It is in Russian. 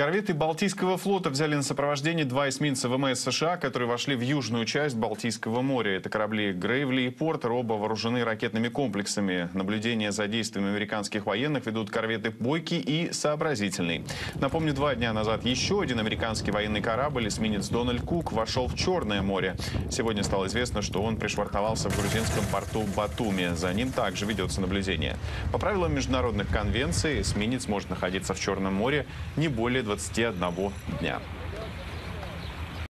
Корветы Балтийского флота взяли на сопровождение два эсминца ВМС США, которые вошли в южную часть Балтийского моря. Это корабли Грейвли и Портер, оба вооружены ракетными комплексами. Наблюдение за действиями американских военных ведут корветы Бойки и Сообразительный. Напомню, два дня назад еще один американский военный корабль, эсминец Дональд Кук, вошел в Черное море. Сегодня стало известно, что он пришвартовался в грузинском порту Батуми. За ним также ведется наблюдение. По правилам международных конвенций, эсминец может находиться в Черном море не более 21 дня.